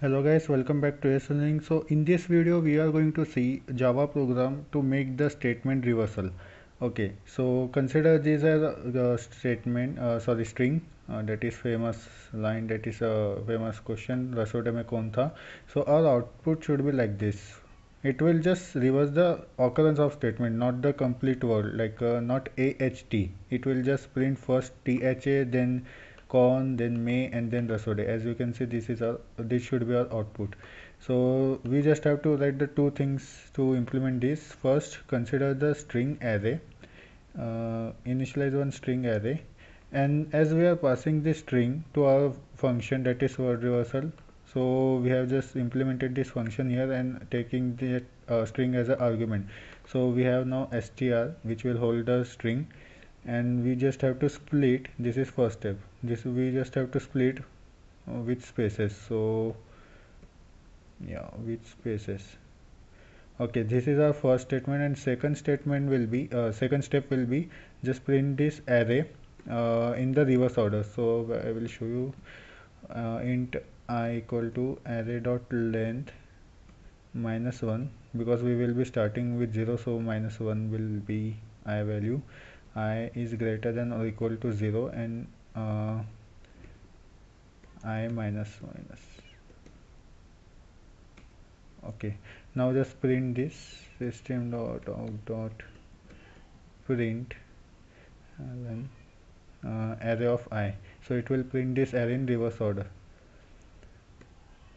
hello guys welcome back to AS so in this video we are going to see java program to make the statement reversal. Okay so consider these are the statement uh, sorry string uh, that is famous line that is a famous question rasode mein kaun tha? So our output should be like this. It will just reverse the occurrence of statement not the complete word like uh, not aht it will just print first tha then kaun then mein and then rasode as you can see this is our this should be our output. So we just have to write the two things to implement this. First consider the string array. Uh, initialize one string array. And as we are passing this string to our function that is word reversal so we have just implemented this function here and taking the uh, string as an argument. So we have now str which will hold the string and we just have to split. This is first step. This we just have to split uh, with spaces. So yeah with spaces. Okay this is our first statement and second statement will be uh, second step will be just print this array uh, in the reverse order. So I will show you uh, int i equal to array dot length minus 1 because we will be starting with 0 so minus 1 will be i value i is greater than or equal to 0 and uh, i minus minus. Okay. Now just print this system dot out dot print and then uh, array of i. So it will print this array in reverse order.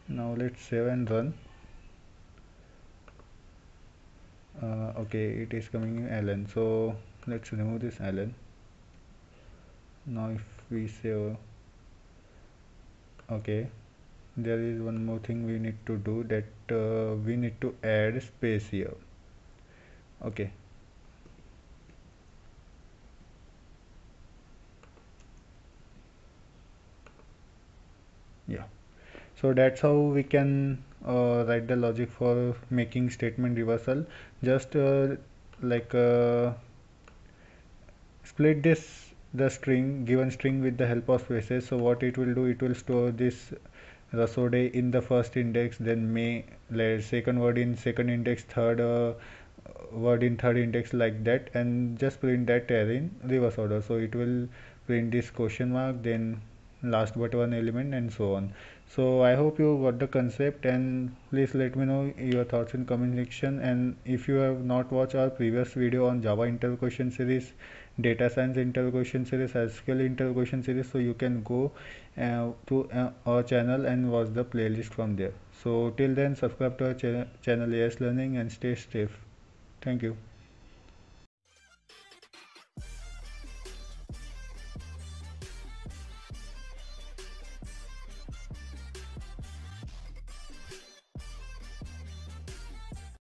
Now let's save and run. Uh, okay it is coming in ln so let's remove this ln now if we say okay there is one more thing we need to do that uh, we need to add space here. Okay. Yeah. So that's how we can uh, write the logic for making statement reversal. Just uh, like uh, split this the string given string with the help of spaces. So what it will do it will store this rasode in the first index then mein second word in second index third uh, word in third index like that and just print that array in reverse order. So it will print this question mark then last but one element and so on so i hope you got the concept and please let me know your thoughts in comment section. And if you have not watched our previous video on java interview question series data science interview question series SQL question series so you can go uh, to uh, our channel and watch the playlist from there. So till then subscribe to our ch channel AS Learning and stay safe. Thank you